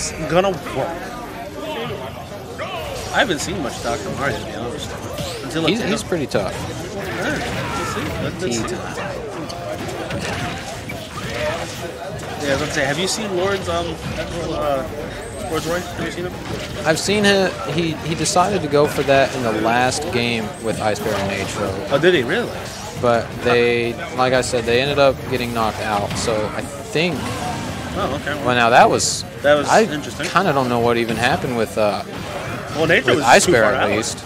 it's gonna work. I haven't seen much Dr. Mario to be honest. Until He's, he's pretty tough. Alright, let's see. Let- let's see. T-time. Yeah, let's say, have you seen Lord's um uh, Lord's Royce? Have you seen him? I've seen him. He he decided to go for that in the last game with Ice Bear and Naytro, Oh, did he really? but they, like I said, they ended up getting knocked out. So I think. Oh, okay. Well, now that was. That was I interesting. kind of don't know what even happened with uh, well, Naytro with was Ice Bear at out. least.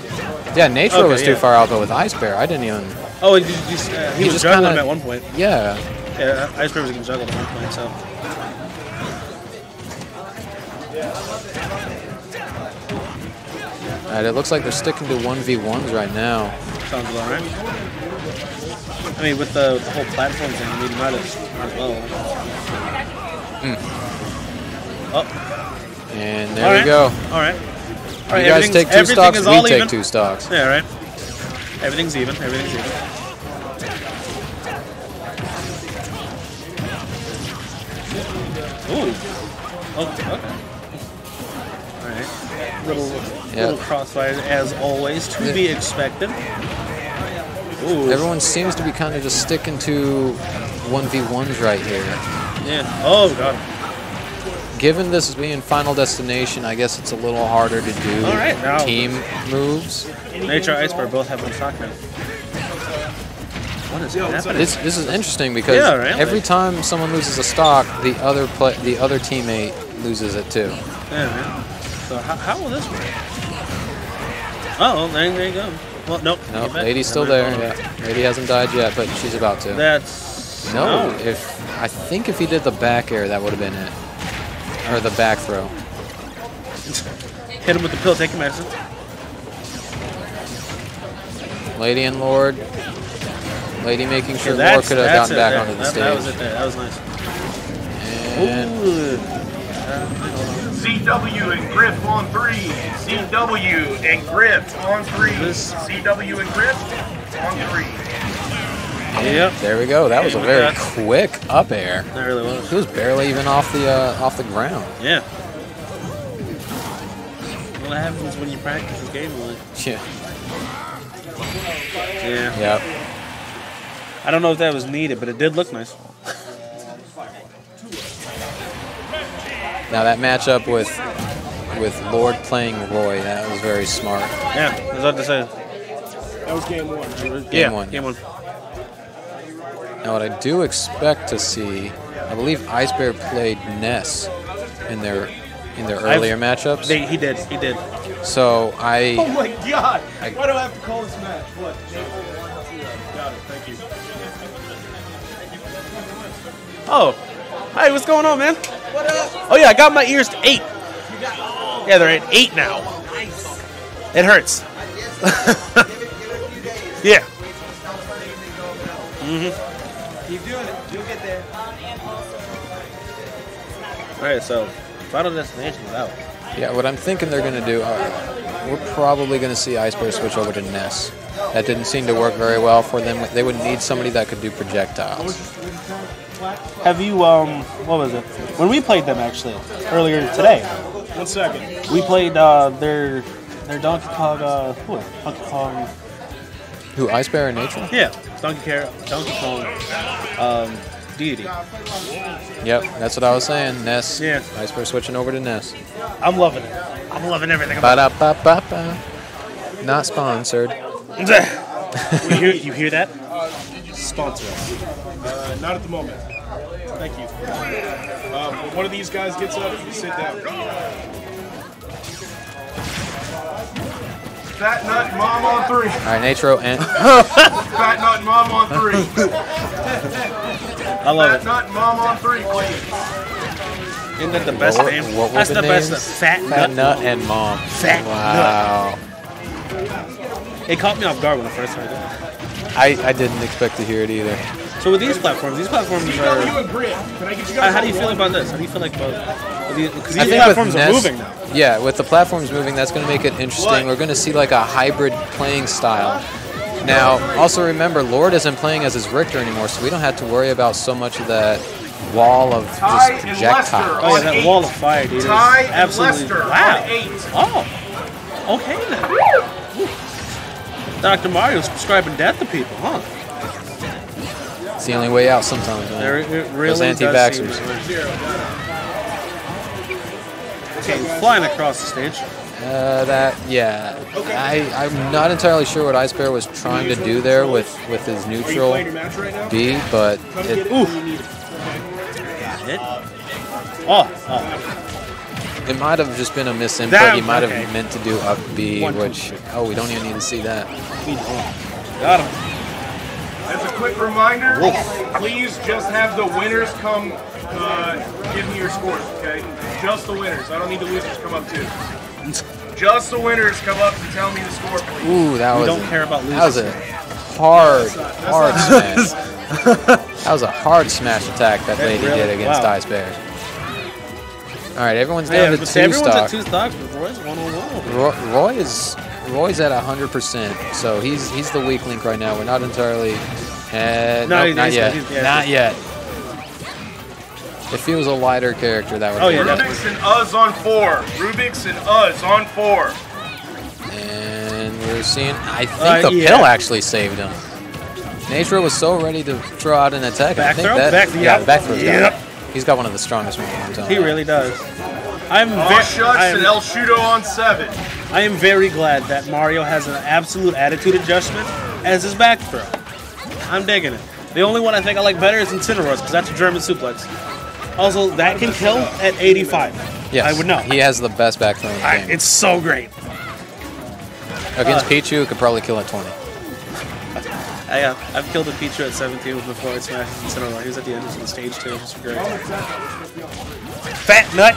Yeah, Naytro Okay, was too far out, but with Ice Bear, I didn't even. Oh, he, just, uh, he, He was just juggling kinda- at one point. Yeah, Yeah, Ice Bear was getting juggled at one point, so. and it looks like they're sticking to one v ones right now. Sounds about right. I mean, with the, the whole platform thing, I mean, might as, might as well. Oh, And there all we right. go. All right. All right. You guys take two stocks, we take even. two stocks. Yeah, right. Everything's even. Everything's even. Ooh. Oh, okay. All right. Little, Yeah. little crossfire as always to be expected. Ooh. Everyone seems to be kind of just sticking to one v ones right here. Yeah. Oh god. Given this as being Final Destination, I guess it's a little harder to do All right, now- team moves. Naytro Iceberg both have one stock now. What is happening? This this is interesting because Yeah, right, every time someone loses a stock, the other play, the other teammate loses it too. Yeah, man. So how, how will this work? Oh, there, there you go. Well, nope. No, lady's still there. Yeah, lady hasn't died yet, but she's about to. That's no, if I think if he did the back air, that would have been it, or the back throw. Hit him with the pill. Take your medicine. Lady and Lord. Lady making sure Yeah, Lord could have gotten back there. onto the that, That was stage. it there. That was nice. And Ooh. CW and Griff on three. CW and Griff on three. This- CW and Griff on three. Yep. there we go. That was a very Yeah. quick up air. That really was. He was barely even off the uh, off the ground. Yeah. What happens when you practice this game? Like, Yeah. yeah. Yep. I don't know if that was needed, but it did look nice. Now that matchup with with Lord playing Roy, that was very smart. Yeah, I was about to say. That was game one. Game yeah, one. Game one. Now what I do expect to see, I believe Ice Bear played Ness in their in their I've- earlier matchups. They, he did. He did. so I. Oh my god! I- Why do I have to call this match? What? Got it. Thank you. Oh, hi. What's going on, man? What up? Oh yeah, I got my ears to eight. Yeah, they're at eight now. It hurts. yeah. Keep All right, so Final Destination is out. yeah, what I'm thinking they're gonna do, uh, we're probably gonna see Ice Bear switch over to Ness. That didn't seem to work very well for them. They would need somebody that could do projectiles. Have you um? What was it? When we played them actually earlier today, One second. we played uh their their Donkey Kong uh what? Donkey Kong. Who Ice Bear and Naytro? Yeah, Donkey Kong. Donkey Kong. Um, deity. Yep, that's what I was saying. Ness. Yeah. Ice Bear switching over to Ness. I'm loving it. I'm loving everything about Ba da ba ba ba. Not sponsored. it. you, hear, you hear that? Sponsor us. Uh, not at the moment. Thank you. Um, when one of these guys gets up, you sit down. Fat Nut Mom on three. All right, Naytro and Fat Nut Mom on three. I love Fat it. Nut Mom on three, please. Isn't that the best What were- name? what That's the the, best. Fat, Fat nut. Nut and Mom. Fat wow. It caught me off guard when I first heard it. I, I didn't expect to hear it either. So with these platforms, these platforms are. and Grit. Can I get you How, do you feel about this? How do you feel like about because these I think platforms with are moving now? yeah, with the platforms moving, that's going to make it interesting. We're going to see like a hybrid playing style. Now, also remember, Lord isn't playing as his Richter anymore, so we don't have to worry about so much of that wall of just Ty and projectiles. Oh yeah, that eight. wall of fire, dude. is Ty and absolutely wow. on eight. Oh, okay then. Dr. Mario's prescribing death to people, huh? It's the only way out sometimes, man. There, it really Those does anti-vaxxers. seem- Okay, flying across the stage. Uh, that yeah. I I'm not entirely sure what Ice Bear was trying to do there with with his neutral playing your match right? B, but it, it when you need it. Oh, oh. it might have just been a misinput. That- he might have meant to do up B, One, two, which oh we don't even need to see that. Got him. As a quick reminder, please just have the winners come uh, give me your scores, okay? Just the winners. I don't need the losers come up too. Just the winners come up and tell me the score, please. Ooh, that We was don't care about that was losing. a hard hard smash. that was a hard smash attack that lady really- did against wow. Ice Bear. All right, everyone's Yeah, down to but two everyone's stock. at two stocks, but Roy's one on one. Roy, Roy is Roy's at hundred percent, so he's he's the weak link right now. We're not entirely. Uh, No, nope, he's- not he's- yet. he's- yeah, not he's- yet. If he was a lighter character, that would Oh, be yeah, better. Rubik's and Uz on four. Rubik's and Uz on four. And we're seeing. I think Uh, the yeah. pill actually saved him. Naytro was so ready to throw out an attack. I think throw? that, Back- yeah, yep. the back throw's Yep. He's got one of the strongest ones. I'm He you. really does. I'm All very, shuts I and El Shudo on seven. I am very glad that Mario has an absolute attitude adjustment as his back throw. I'm digging it. The only one I think I like better is Incineroars because that's a German suplex. Also, that can kill at 85. Yes, I would know. He has the best back throw in the I, game. it's so great. Against uh, Pichu, it could probably kill at 20. I, uh, I've killed a Pichu at 17 before I smashed Incineroar. He was at the end of the stage too, which is great. Fat nut.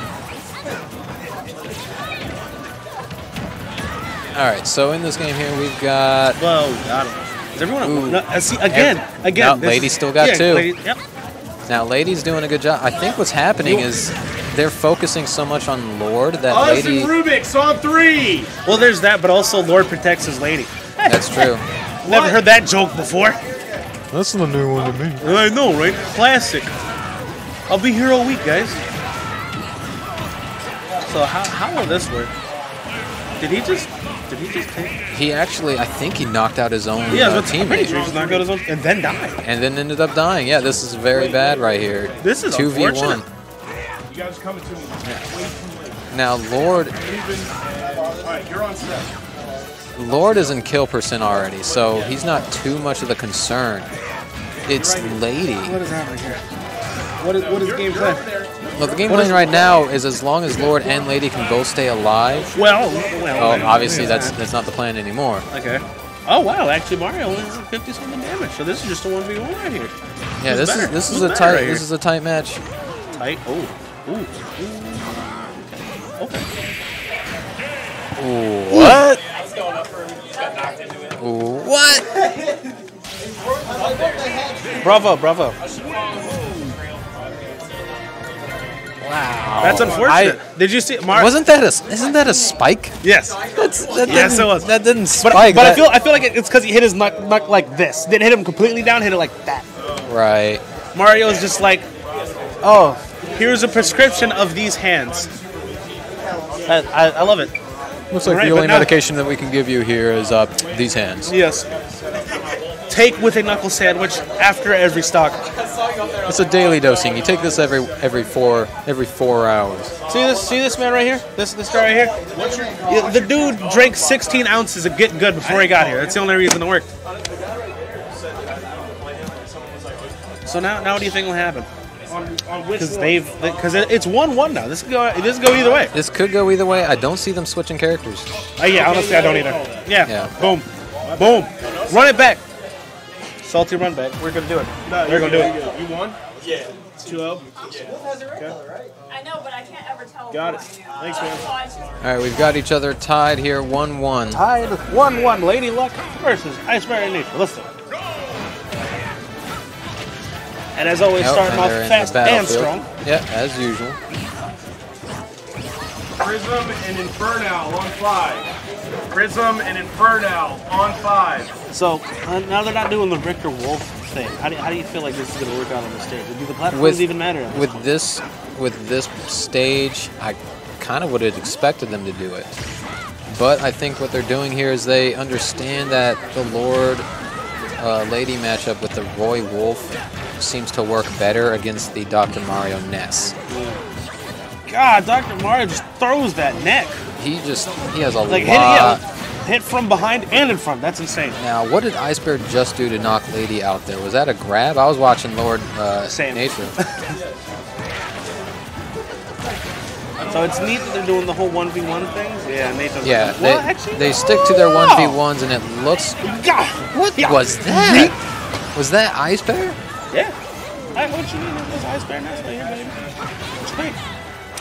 All right, so in this game here, we've got Whoa, got him. Is everyone? Ooh. No, see, again, Ev- again. No, this Lady is- still got yeah, two. Lady- yep. Now. Lady's doing a good job. I think what's happening is they're focusing so much on Lord that Uz Lady. and Rubik's on three. Well, there's that, but also Lord protects his lady. That's true. Never What? heard that joke before. That's the new one to me. I know, right? Classic. I'll be here all week, guys. So how how will this work? Did he just did he just take? He actually, I think he knocked out his own Yeah, uh, but pretty teammate sure he's not good as one, and then died. and then ended up dying. Yeah, this is very bad right here. This is two v one. You guys coming to me way too late. Now Lord, Even, all right, you're on seven. Lord is in kill percent already, so he's not too much of a concern. It's Lady. What is happening here? What is what is the game plan? Well, the game plan right now is as long as Lord and Lady can both stay alive. Well, well. Oh, obviously yeah. that's that's not the plan anymore. okay. Oh wow, actually Mario only has 50 something damage, so this is just a one v one right here. Yeah, Who's this better? is this is a tight right this is a tight match. Tight. Oh. Ooh. Ooh. Okay. Okay. Ooh, what? Ooh, what? Bravo, bravo. Wow. That's unfortunate. I, Did you see Mario? Wasn't that a isn't that a spike? Yes. That's that Yes, didn't- it was. That didn't But, spike. but I that- feel I feel like it's because he hit his knuck, knuck like this. Didn't hit him completely down. Hit it like that. right. Mario's just like, oh, here's a prescription of these hands. I, I, I love it. Looks like Right, the only medication that we can give you here is uh, these hands. Yes. Take with a knuckle sandwich after every stock. It's a daily dosing. You take this every every four every four hours. See this? See this man right here? This this guy right here? Yeah, the dude drank 16 ounces of Get Good before he got here. That's the only reason it worked. So now, now what do you think will happen? On, on which Because they've, because it's one-one now. This could go, this could go either way. This could go either way. I don't see them switching characters. Uh, yeah, honestly, I don't either. Yeah. Yeah. Boom. Boom. Run it back. Salty run back. We're gonna do it. No, We're you're gonna do it. you're good. You won? Yeah. 2 0. I know, but I can't ever tell. Got it. Thanks, man. So I just- All right, we've got each other tied here, one-one. Tied one-one. Lady Luck versus Ice Bear Naytro. Listen. And as always, Oh, starting off they're in the fast and strong. Yeah, as usual. Prism and Infernal on five. Prism and Inferno on five. So uh, now they're not doing the Richter Wolf thing. How do, how do you feel like this is going to work out on the stage? Do the platforms With even matter? this with point? this with this stage, I kind of would have expected them to do it. But I think what they're doing here is they understand that the Lord uh, Lady matchup with the Roy Wolf seems to work better against the Dr. Mario Ness. God, Dr. Mario just throws that neck. He just he has a Like hit, lot. yeah, hit from behind and in front. That's insane. Now, what did Ice Bear just do to knock Lady out there? Was that a grab? I was watching Lord uh, Same. Naytro. So it's neat that they're doing the whole 1v1 things. Yeah, Nathan's Yeah, like, they, actually, they stick to their 1v1s, and it looks. God, What Yeah. was that? Was that Ice Bear? Yeah. I, what you mean? There's ice bear Ness right here, baby. It's great.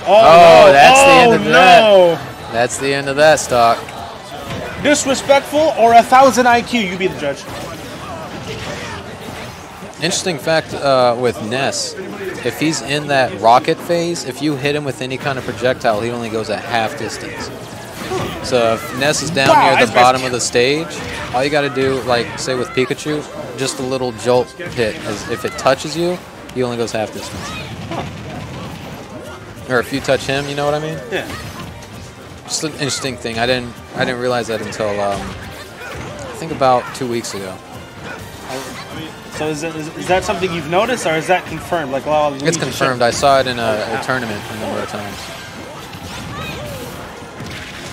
Oh, that's the end oh, of that. That's the end of that stock. Disrespectful or a thousand IQ? You be the judge. Interesting fact uh, with Ness, if he's in that rocket phase, if you hit him with any kind of projectile, he only goes a half distance. So if Ness is down Wow, near the bottom of the stage, all you got to do, like say with Pikachu, just a little jolt hit. If it touches you, he only goes half distance. Or if you touch him, you know what I mean? Yeah. Just an interesting thing. I didn't I didn't realize that until um, I think about two weeks ago. So is, it, is, is that something you've noticed, or is that confirmed? Like, well, It's confirmed. I saw it in a, a tournament a number of times.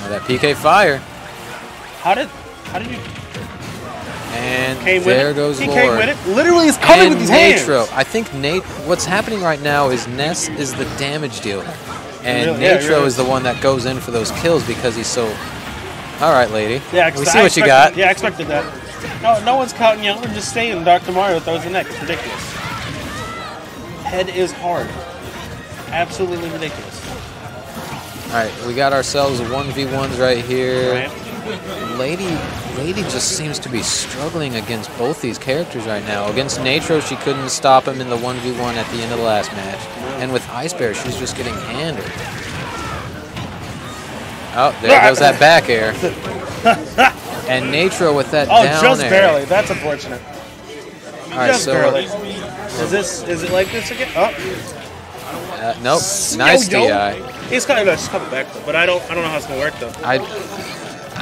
Oh, that PK fire. How did? How did you? And there goes he Lord. came with it. Literally, he's coming and with his Naytro. hands. I think Nate. What's happening right now is Ness is the damage dealer, and Really? Yeah, Naytro really. is the one that goes in for those kills because he's so. All right, lady. Yeah, we see I what you got. Yeah, I expected that. No, no one's counting you. We're just staying. Dr. Mario throws the neck. It's ridiculous. Head is hard. Absolutely ridiculous. All right, we got ourselves one v ones right here. Right? Lady, Lady just seems to be struggling against both these characters right now. Against Naytro, she couldn't stop him in the 1v1 at the end of the last match. And with Ice Bear, she's just getting handled. Oh, there goes that back air. And Naytro with that Oh, down just air. barely. That's unfortunate. All right, just so barely. Is this? Is it like this again? Oh, uh, nope, nice yo, yo. DI. He's kind of just coming back though, but I don't. I don't know how it's gonna work though. I,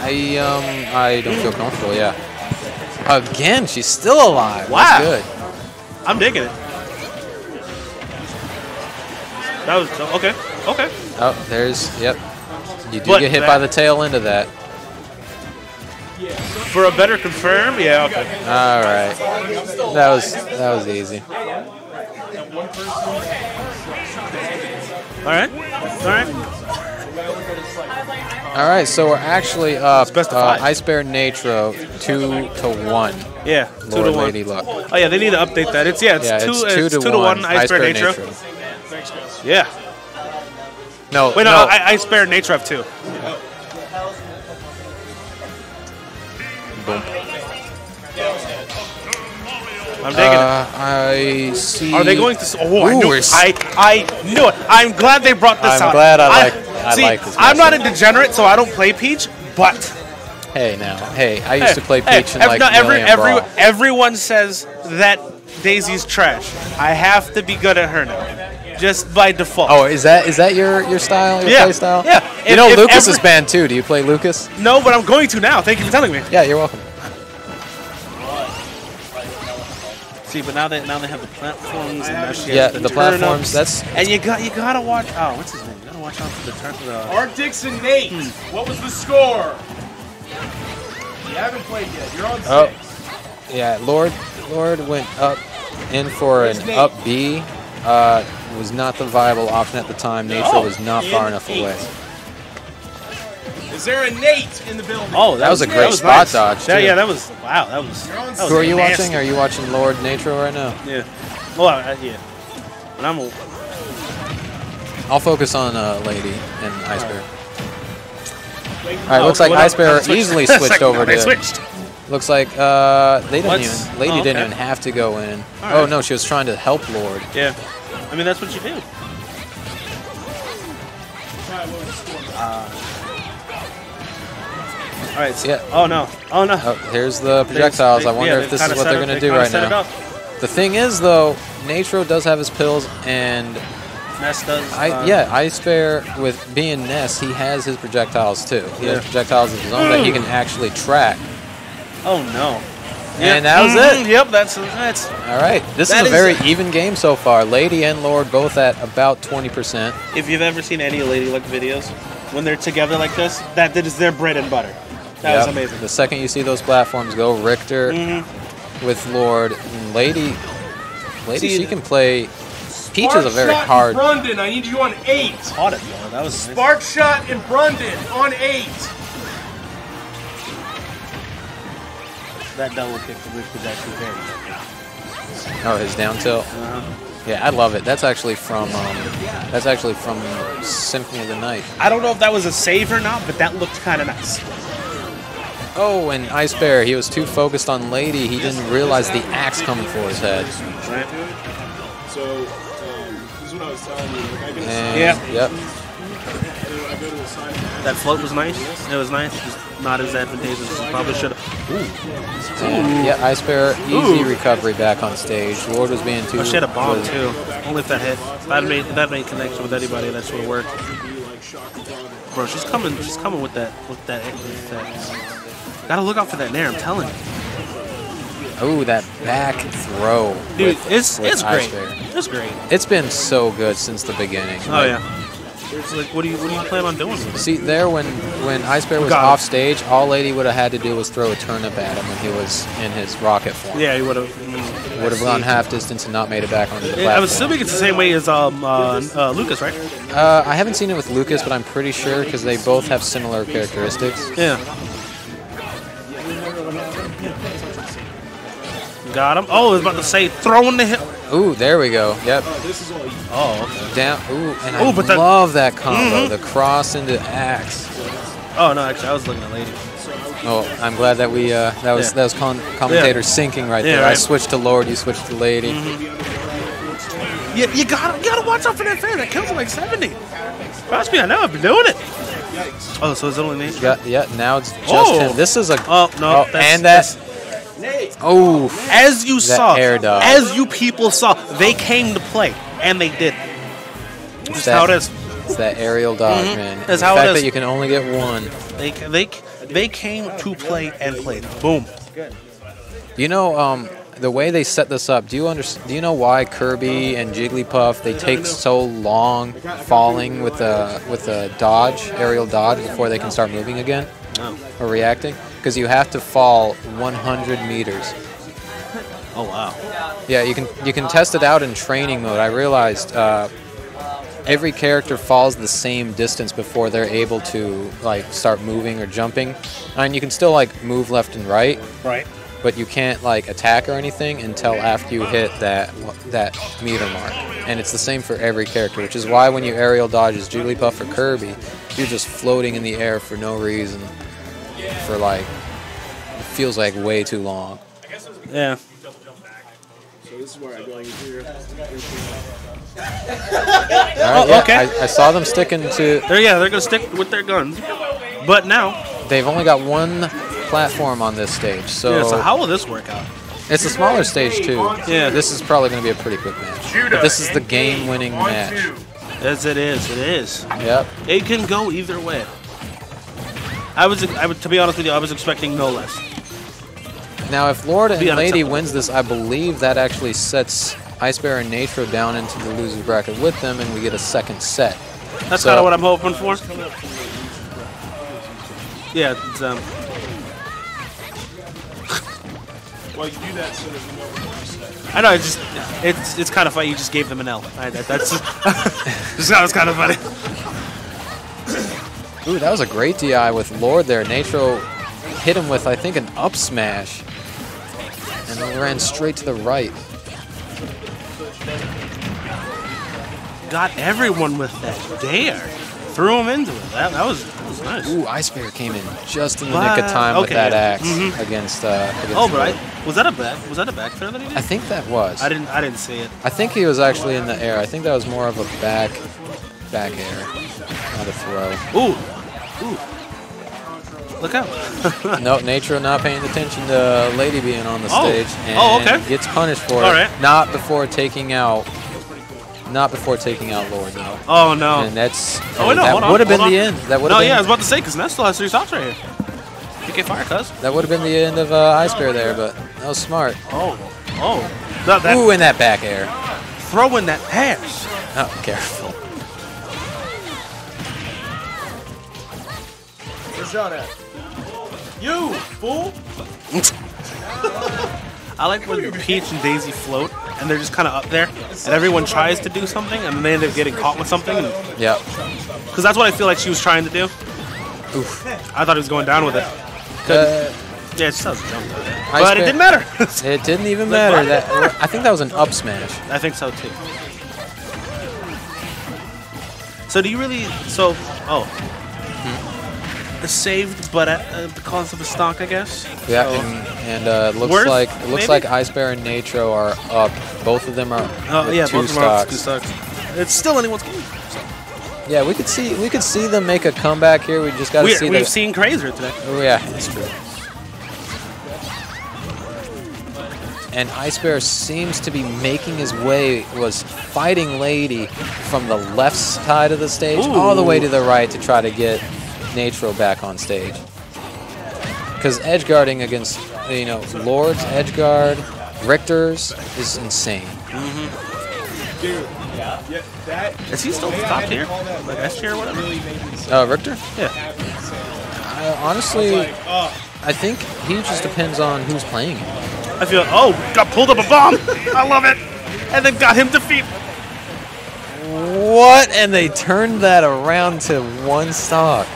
I um, I don't feel comfortable. Yeah. Again, she's still alive. Wow. That's good. I'm digging it. That was okay. Okay. Oh, there's yep. You do But get hit that- by the tail end of that. For a better confirm, yeah. Okay. All right. That was that was easy. All right. All right. All right, so we're actually up. best of uh, five. Ice Bear Naytro two to one. Yeah. Two Lord to one. Lady Luck. Oh yeah, they need to update that. It's yeah. It's Yeah, two. it's two, to, one. Ice Bear Naytro. Yeah. No, Wait, no, no. I, Ice Bear Naytro have two. Boom. I'm digging Uh, I see. it. Are they going to? s- Oh, I Ooh, knew we're it. s- I I knew it. I'm glad they brought this I'm out. glad I like- I see, like this I'm not a degenerate, so I don't play Peach. But Hey, now. Hey, I used to play hey, Peach in ev- like no, every, Million every, Brawl. everyone says that Daisy's trash. I have to be good at her now, just by default. Oh, is that is that your your style? Your Yeah, play style? yeah. You If- know if Lucas every- is banned too. Do you play Lucas? no, but I'm going to now. Thank you for telling me. Yeah, you're welcome. See, but now they now they have the platforms and now she Yeah, the, the platforms, that's- and you got you gotta watch. Oh, what's his name? You gotta watch out for the turn. The, Arctics and Nate, what was the score? You haven't played yet. You're on Oh. six. Yeah, Lord Lord went up in for an Nate? up B. Uh, was not the viable option at the time. Naytro Oh, was not far enough eight. away. Is there a Nate in the building? oh, that, That was a great was spot nice. dodge, That- yeah, that was wow. That was. You're on that was Who are you nasty. watching? Are you watching Lord Naytro right now? Yeah. Well, I, yeah. And I'm a, I'll focus on uh, Lady and Ice Bear. All right, Oh, looks like Ice Bear easily switched Second over to. switched. Looks like uh, they didn't even. Lady oh, didn't even have to go in. All Oh no, she was trying to help Lord. Yeah. I mean, that's what you do. All right. So, Yeah. Oh no. Oh no. Oh, here's the They- projectiles. I wonder yeah, if this is what they're going to they do right now. The thing is, though, Naytro does have his pills, and Ness does. I uh, yeah, Ice Bear with being Ness, he has his projectiles too. He Yeah. has projectiles of his own that he can actually track. Oh no. And that was it. Yep. That's that's. All right, this is a is- very even game so far. Lady and Lord both at about 20%. If you've ever seen any Lady Luck videos, when they're together like this, that is their bread and butter. That was amazing. The second you see those platforms go, Richter Mhm. with Lord, and Lady, Lady, See, she can play. Peach is a Spark very shot in hard. Brundon, I need you on eight. Caught it though. That was nice. Spark shot in Brundon on eight. That double kick to Rich was actually very good. Oh, his down tilt. Uh-huh. Yeah, I love it. That's actually from um, that's actually from Symphony of the Night. I don't know if that was a save or not, but that looked kind of nice. Oh, and Ice Bear, he was too focused on Lady. He didn't realize the axe coming for his head. So, this is what I was telling you. Like, I get a And, Yeah. Yep. and then I go to the side. That float was nice. It was nice. Just not as advantageous as it probably should have. And, yeah, Ice Bear, easy Ooh. recovery back on stage. Lord was being too. Oh, she had a bomb was- too. Only if that hit. If that made if that made connection with anybody, that should have worked. Bro, she's coming. She's coming with that. With that. With that. Gotta look out for that nair. I'm telling you, Oh, that back throw. dude. with- it's with it's great. Bear. It's great. It's been so good since the beginning. Oh Like, yeah. It's like, what do you what do you plan on doing? With? See there when when Ice Bear was Got off stage, all Lady would have had to do was throw a turnip at him when he was in his rocket form. Yeah, he would have. Would have gone half distance and not made it back onto the platform. I'm assuming it's the same way as um uh, uh, Lucas, right? Uh, I haven't seen it with Lucas, but I'm pretty sure because they both have similar characteristics. Yeah. Got him. Oh, I was about to say throwing the hip. Ooh, there we go. Yep. Oh, okay. Down. Ooh, and Ooh, I but love that combo. Mhm. The cross into axe. Oh no, actually, I was looking at Lady. Oh, I'm glad that we uh, that was Yeah. that was con- commentator sinking right Yeah, there. I switched to Lord, you switched to Lady. You, you gotta you gotta watch out for that fair. That kills him like 70. Trust me, I know. I've been doing it. Oh, so it's only me. Yeah, yeah. Now it's just Oh. him. This is a. Oh no, Oh, that's- and that. Oh, As you saw, air as you people saw, they came to play, and they did. That's that- how it is. it's that aerial dodge, Mhm. man. That's the how it fact is. that you can only get one. They they they came to play and played. Boom. Good. You know, um, the way they set this up. Do you understand? Do you know why Kirby and Jigglypuff they take so long falling with the with the dodge, aerial dodge, before they can start moving again Oh. or reacting? Because you have to fall 100 meters. Oh wow. Yeah, you can you can test it out in training mode. I realized uh, every character falls the same distance before they're able to like start moving or jumping, and you can still like move left and right, Right. but you can't like attack or anything until after you hit that that meter mark. And it's the same for every character, which is why when you aerial dodge as Jigglypuff or Kirby, you're just floating in the air for no reason, for like it feels like way too long. Yeah. So this is where I go in here. All right, Oh, yeah, okay. I, I saw them sticking to They're yeah, they're gonna stick with their guns. But now, They've only got one platform on this stage, so, yeah, so how will this work out? it's a smaller stage too. Yeah. this is probably going to be a pretty quick match. But this is the game-winning match. two. As it is, it is. Yep. It can go either way. I was, I would, to be honest with you, I was expecting no less. Now, if Lord and Lady wins this, I believe that actually sets Ice Bear and Naytro down into the loser bracket with them, and we get a second set. That's So- kind of what I'm hoping for. Yeah, it's, um, Well, you do that so that you know what you say. I know. It's just, it's, it's kind of funny. You just gave them an L. I, that, that's, just, that was kind of funny. Ooh, that was a great DI with Lord there. Naytro hit him with, I think, an up smash, and then ran straight to the right. Got everyone with that dare. Threw him into it. That, that was, that was nice. Ooh, Ice Bear came in just in the nick of time with that yeah. axe Mhm. against, uh, against Oh, but I, was that a back? Was that a back fair that he did? I think that was. I didn't, I didn't see it. I think he was actually in the air. I think that was more of a back, back air, not a throw. Ooh, ooh. Look out. No, Naytro not paying attention to Lady being on the Oh. stage and Oh, okay. gets punished for All it. right. Not before taking out, not before taking out Lord though. Oh no. And that's Oh, wait, no, that would have been hold the end. That would No, have been yeah, I was about to say because Ness still has three stocks right here. PK Fire, cuz. that would have been the end of uh, Ice Bear there, but that was smart. Oh, oh. That, that, Ooh, in that back air. throwing that pass. Oh, careful. You fool! I like when Peach and Daisy float and they're just kind of up there, and everyone tries to do something, and then they end up getting caught with something. Yeah. Because that's what I feel like she was trying to do. Oof. I thought he was going down with it. Uh, Yeah, it just has a jump. But it didn't matter. It didn't even matter. That I think that was an up smash. I think so too. So do you really? So oh, saved, but at uh, the cost of a stock, I guess. Yeah, So- and, and uh, it looks Worth, like it looks maybe? like Ice Bear and Naytro are up. Both of them are Oh yeah, two both stocks. two stocks. It's still anyone's game. Yeah, we could see we could see them make a comeback here. We just got to see we've the. seen Crazer today. oh yeah, that's true. And Ice Bear seems to be making his way, was fighting Lady from the left side of the stage all the way to the right to try to get Naytro back on stage. Because edge guarding against, you know, Lords, edge guard, Richter's is insane. Dude. Yeah, that. Is he still the top tier? Like S tier or whatever? Really made me so Uh, Richter? Yeah. I, honestly, Like, oh, I think he just depends on who's playing him. I feel. Like oh, got pulled up a bomb. I love it. And then got him defeat. What? And they turned that around to one stock.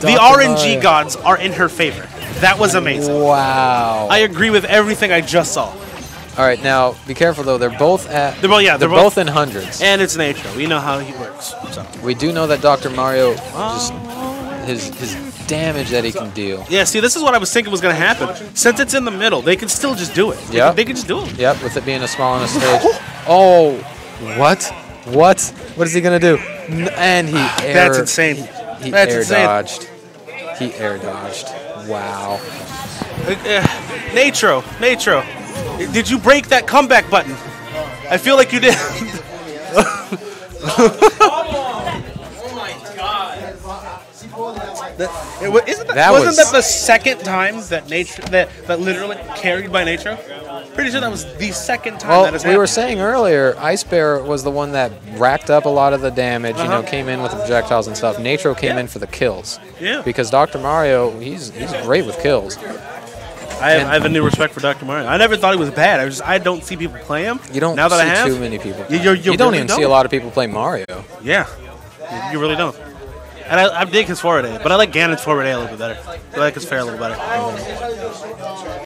The Dr. RNG Mario. gods are in her favor. That was amazing. Wow. I agree with everything I just saw. All right, now be careful though. They're both at. They're both- yeah, They're, they're both, both- in hundreds. And it's Naytro. We know how he works. So. We do know that Dr. Mario just his his damage that he can deal. Yeah, see, this is what I was thinking was going to happen. Since it's in the middle, they can still just do it. Yeah. they can just do it. Yep, with it being a small enough stage. Oh, what? What? What is he gonna do? And he. That's insane. He That's air insane. dodged. He air dodged. Wow. Uh, uh, Naytro, Naytro, did you break that comeback button? I feel like you did. That- it isn't that, That wasn't was- that the second time that Naytro that, that literally carried by Naytro? Pretty sure that was the second time Well, that has we were saying earlier, Ice Bear was the one that racked up a lot of the damage. You know, Uh-huh. came in with the projectiles and stuff. Naytro came Yeah. in for the kills. Yeah. Because Dr. Mario, he's he's great with kills. I have, I have a new respect for Dr. Mario. I never thought he was bad. I just I don't see people play him. You don't now that see I have too many people. You- play. you're- you don't really even see a lot of people play Mario. Yeah, you really don't. And I, I dig his forward A, but I like Ganon's forward A a little bit better. I like his fair a little better.